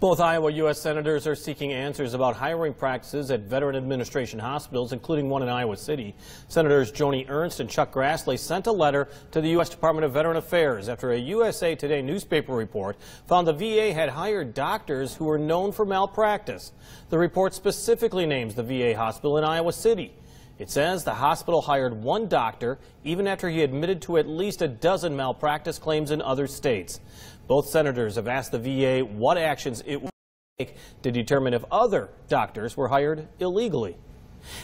Both Iowa U.S. senators are seeking answers about hiring practices at Veteran Administration hospitals, including one in Iowa City. Senators Joni Ernst and Chuck Grassley sent a letter to the U.S. Department of Veteran Affairs after a USA Today newspaper report found the VA had hired doctors who were known for malpractice. The report specifically names the VA hospital in Iowa City. It says the hospital hired one doctor even after he admitted to at least a dozen malpractice claims in other states. Both senators have asked the VA what actions it will take to determine if other doctors were hired illegally.